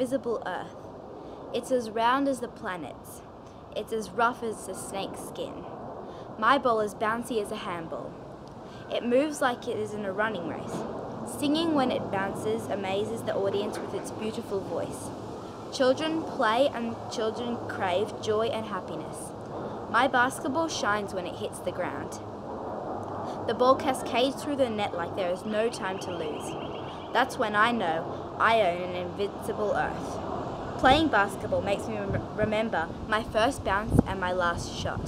The invisible earth. It's as round as the planets. It's as rough as a snake's skin. My ball is bouncy as a handball. It moves like it is in a running race. Singing when it bounces amazes the audience with its beautiful voice. Children play and children crave joy and happiness. My basketball shines when it hits the ground. The ball cascades through the net like there is no time to lose. That's when I know I own an invincible earth. Playing basketball makes me rem- remember my first bounce and my last shot.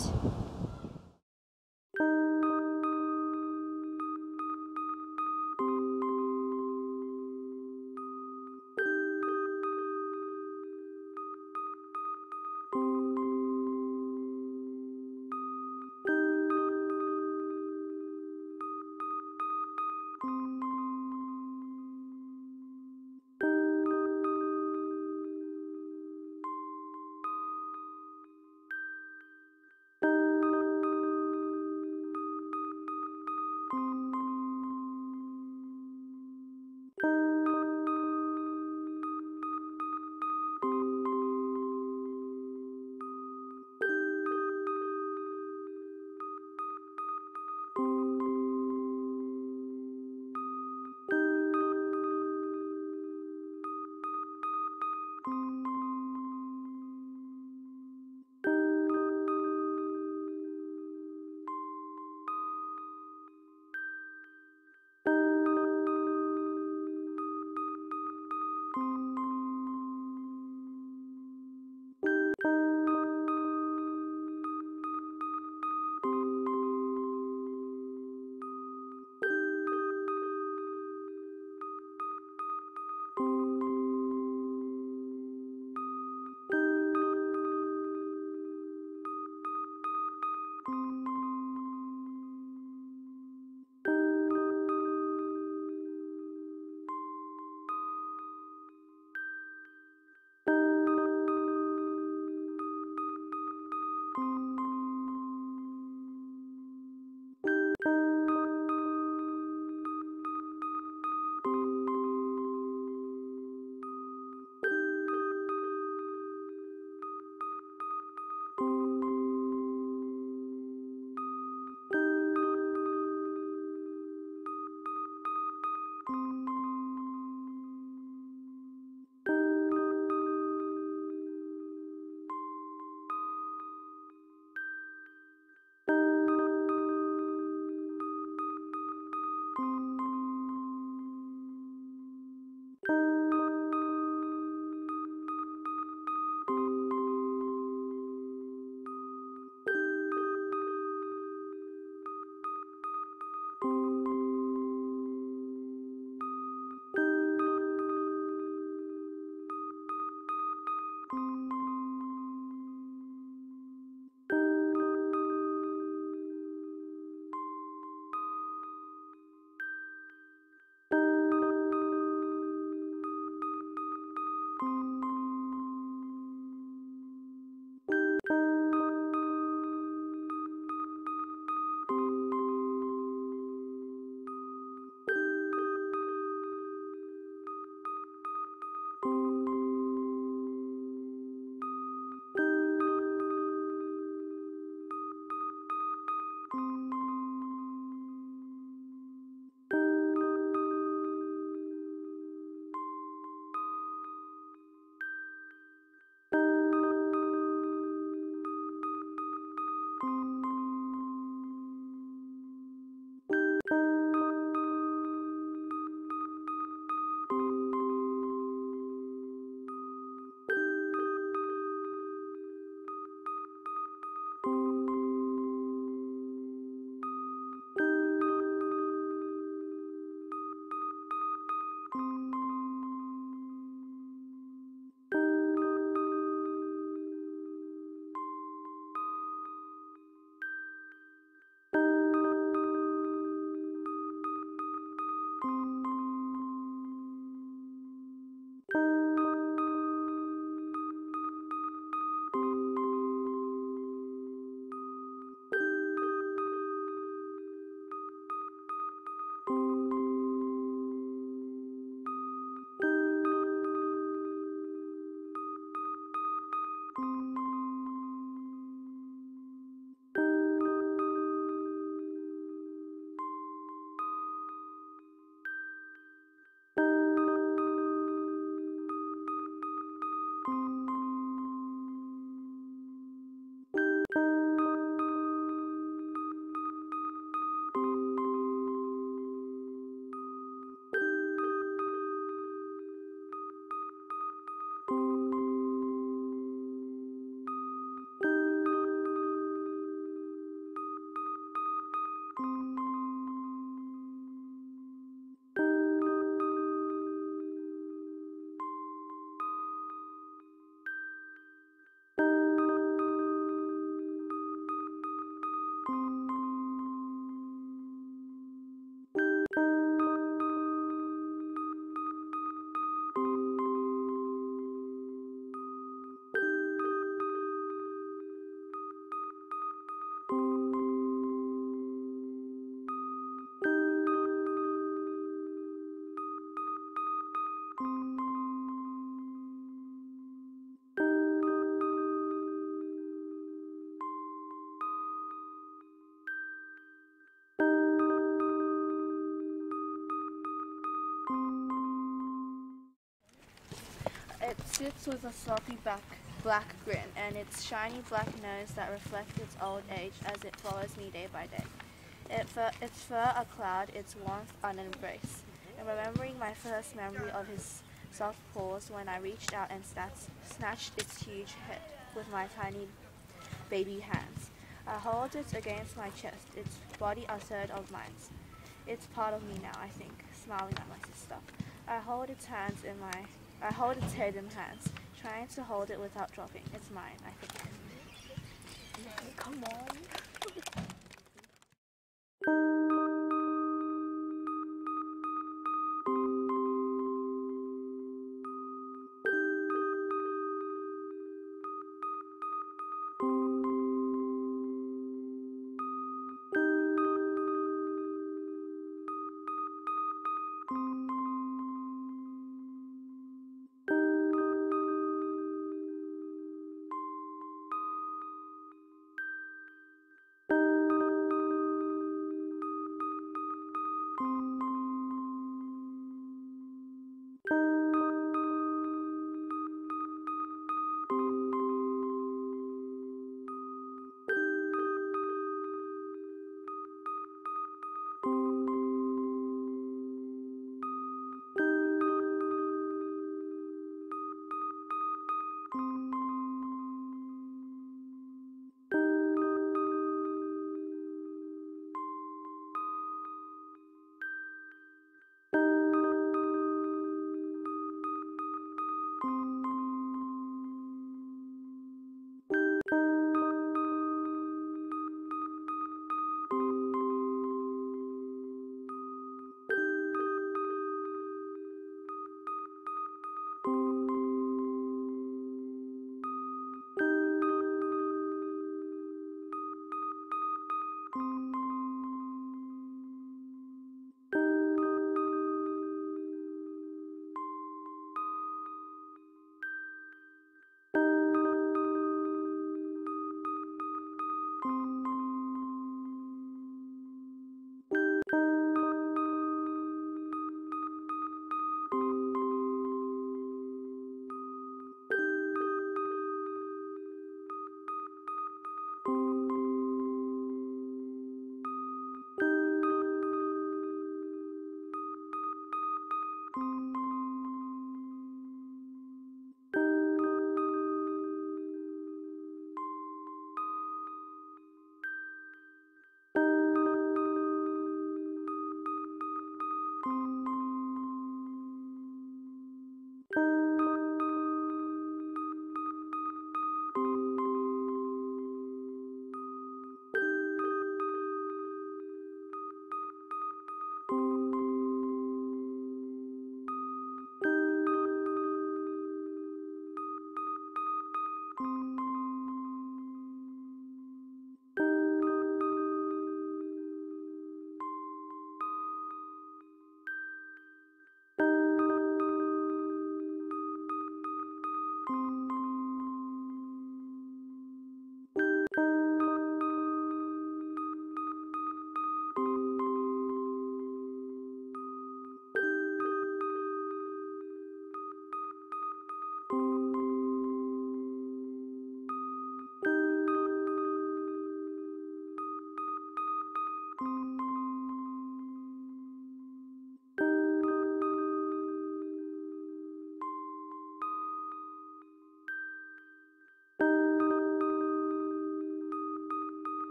With a sloppy back, black grin and its shiny black nose that reflects its old age as it follows me day by day. It fur, its fur a cloud, its warmth an embrace. And remembering my first memory of his soft paws when I reached out and snatched, snatched its huge head with my tiny baby hands. I hold it against my chest, its body a third of mine. It's part of me now, I think, smiling at my sister. I hold its hands in my, I hold its head in hands, trying to hold it without dropping. It's mine, I think. Come on.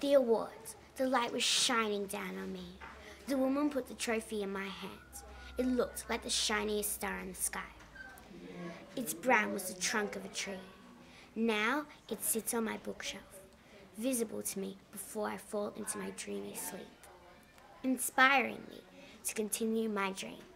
The awards. The light was shining down on me. The woman put the trophy in my hands. It looked like the shiniest star in the sky. Its brown was the trunk of a tree. Now it sits on my bookshelf, visible to me before I fall into my dreamy sleep, inspiring me to continue my dreams.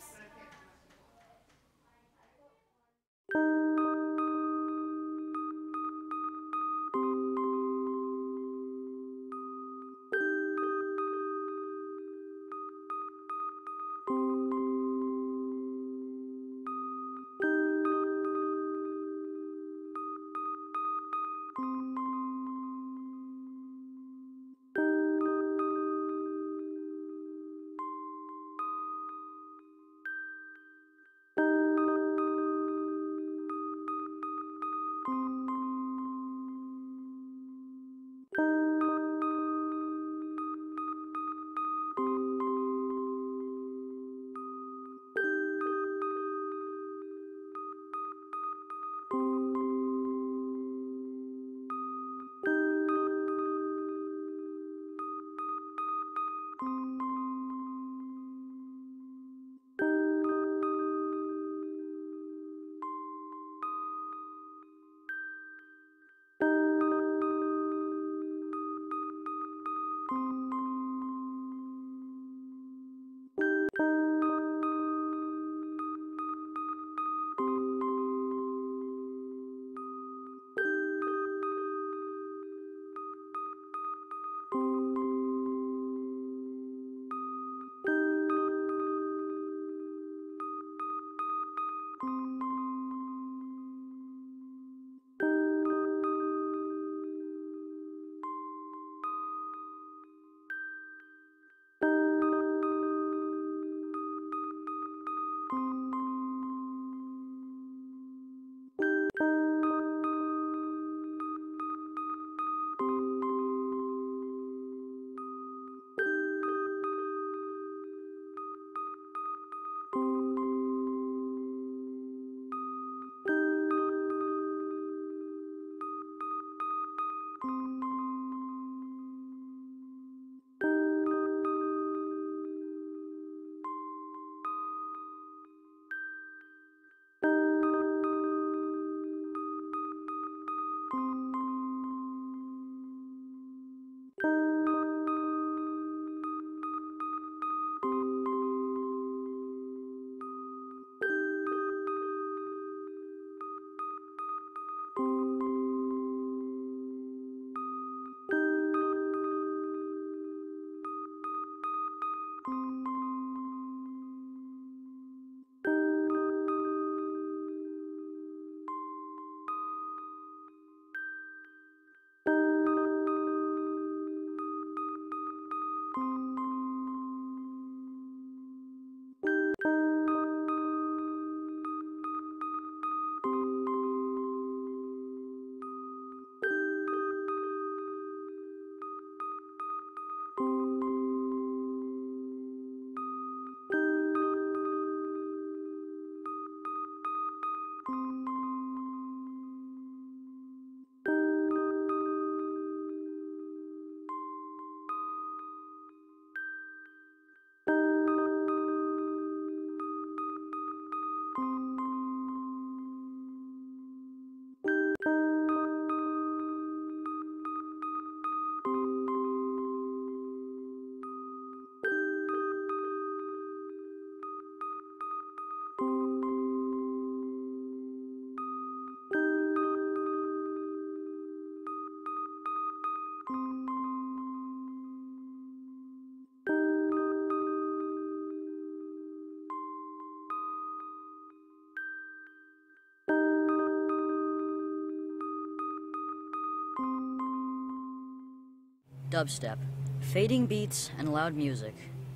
Dubstep. Fading beats and loud music.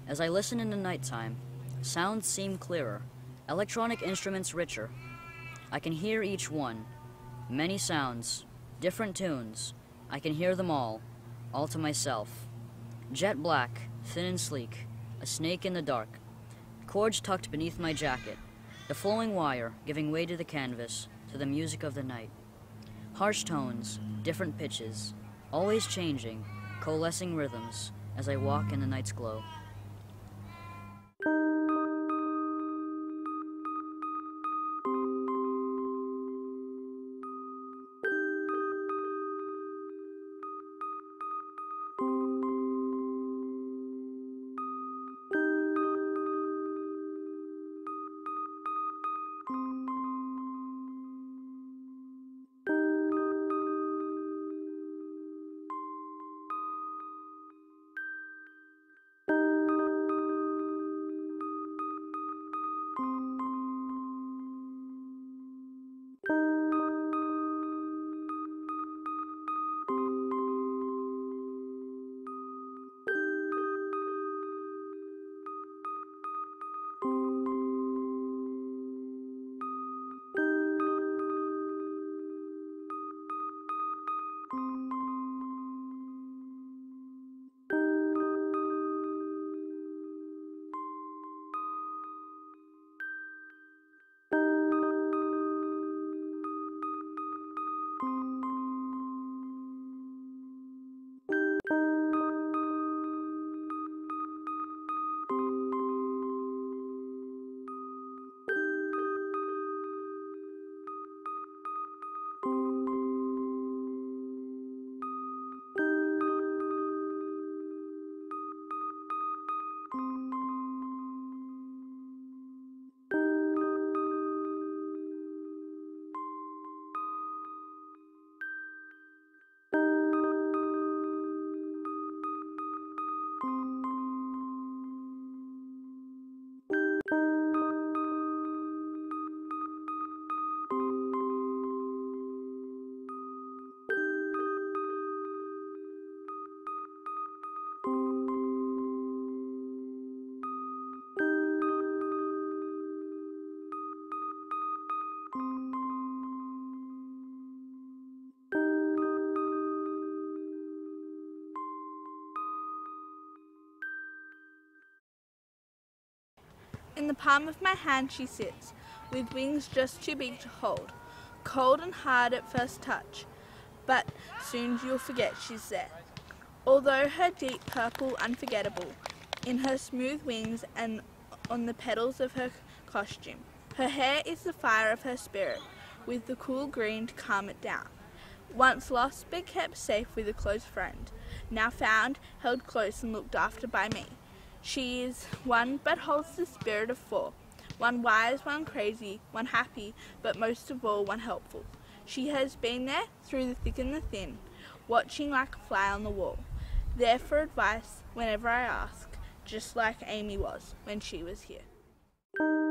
As I listen in the nighttime, sounds seem clearer, electronic instruments richer. I can hear each one. Many sounds, different tunes. I can hear them all, all to myself. Jet black, thin and sleek, a snake in the dark. Cords tucked beneath my jacket, the flowing wire giving way to the canvas, to the music of the night. Harsh tones, different pitches, always changing, coalescing rhythms as I walk in the night's glow. Palm of my hand she sits, with wings just too big to hold. Cold and hard at first touch, but soon you'll forget she's there. Although her deep purple unforgettable, in her smooth wings and on the petals of her costume. Her hair is the fire of her spirit, with the cool green to calm it down. Once lost but kept safe with a close friend, now found, held close and looked after by me. She is one but holds the spirit of four, one wise, one crazy, one happy, but most of all one helpful. She has been there through the thick and the thin, watching like a fly on the wall, there for advice whenever I ask, just like Amy was when she was here.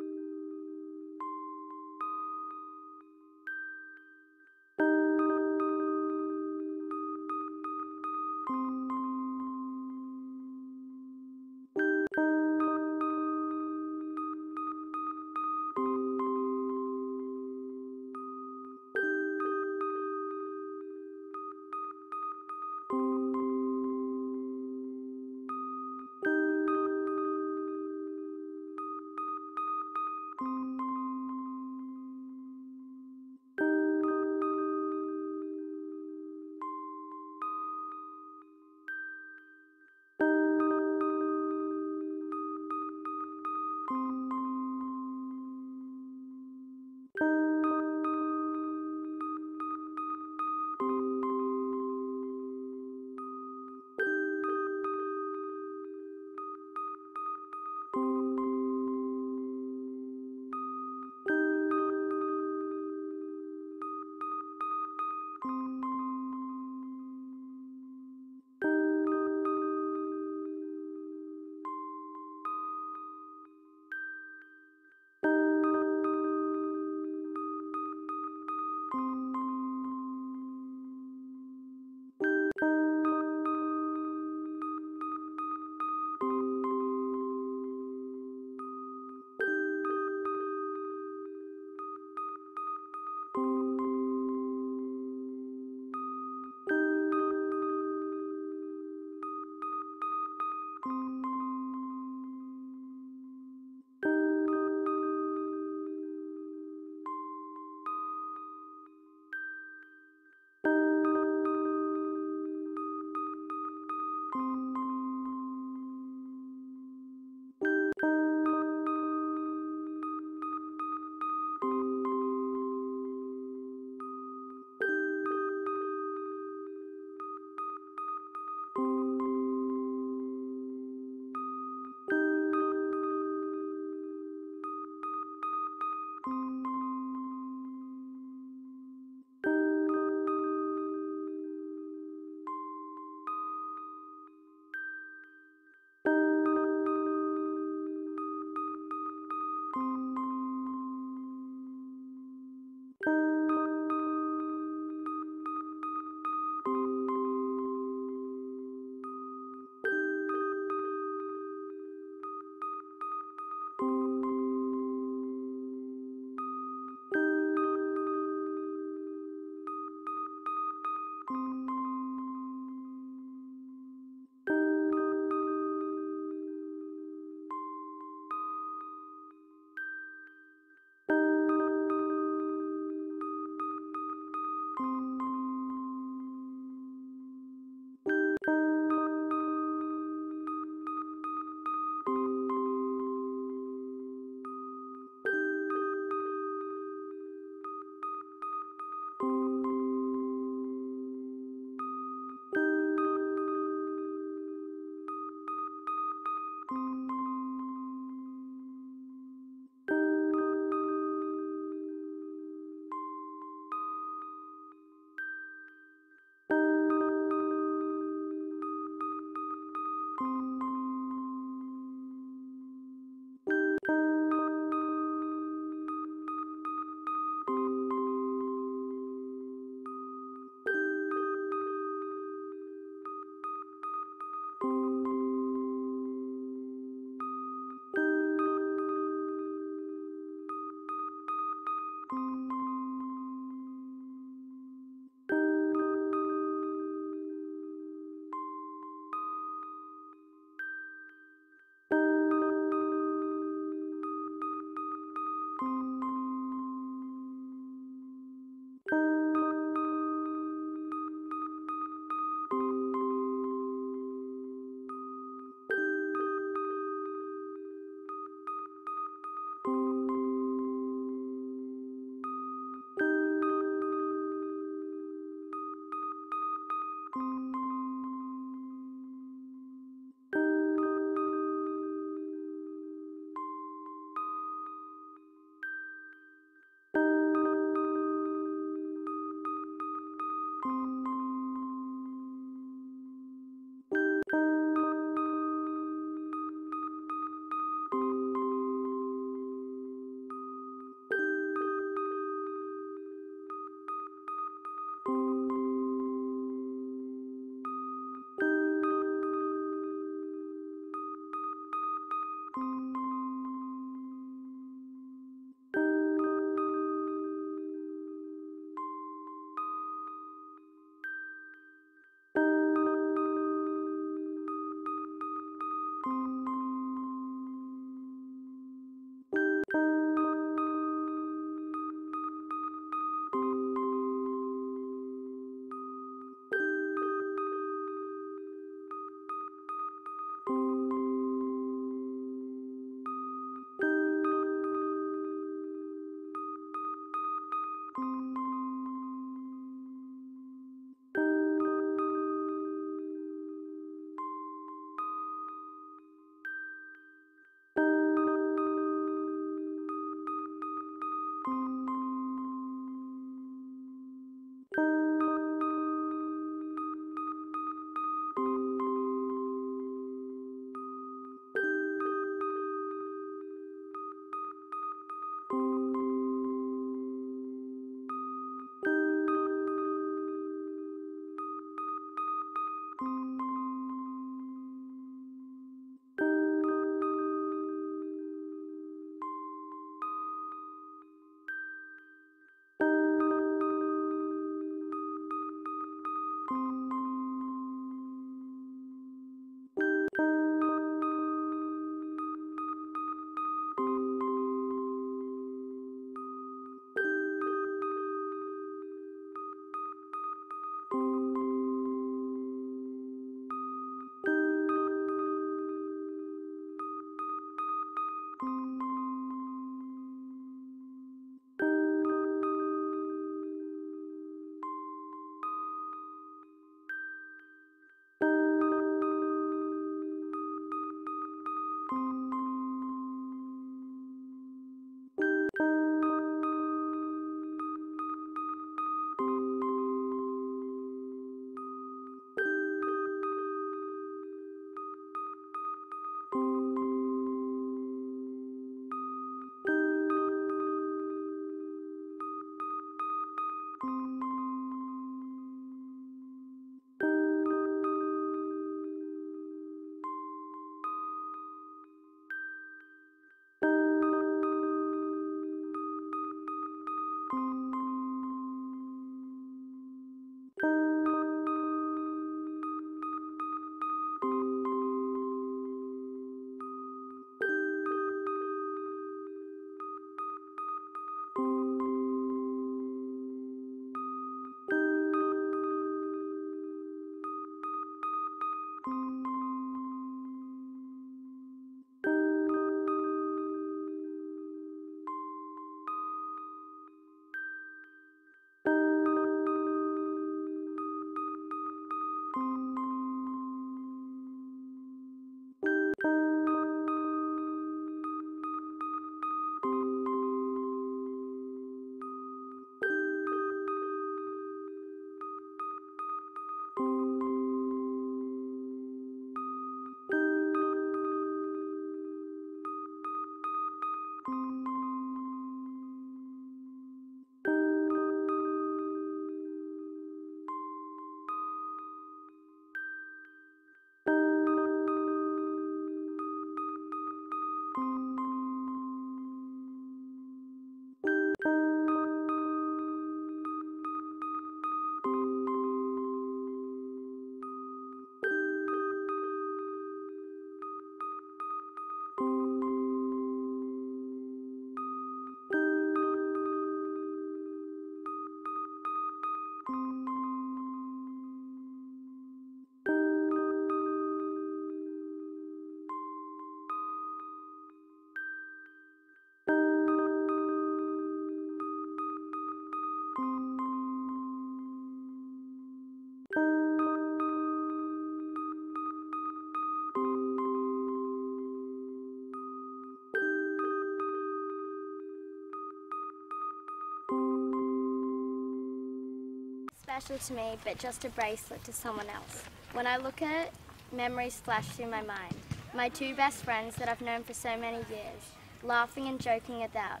Special to me, but just a bracelet to someone else. When I look at it, memories flash through my mind. My two best friends that I've known for so many years, laughing and joking about.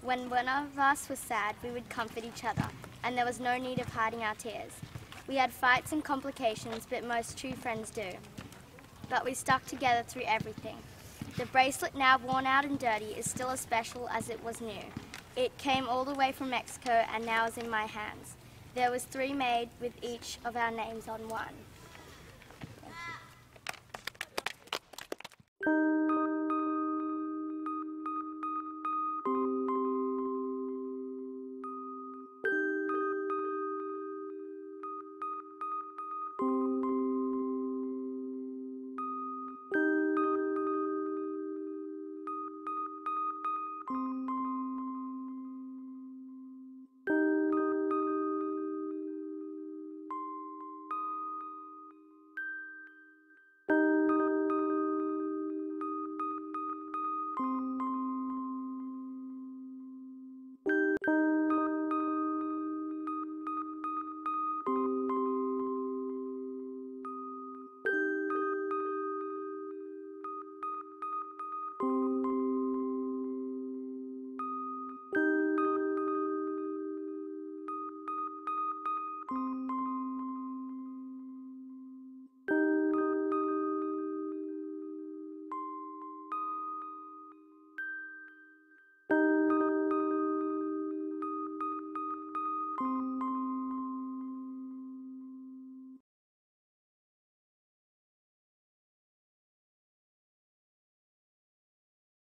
When one of us was sad, we would comfort each other, and there was no need of hiding our tears. We had fights and complications, but most true friends do. But we stuck together through everything. The bracelet, now worn out and dirty, is still as special as it was new. It came all the way from Mexico and now is in my hands. There was three made with each of our names on one.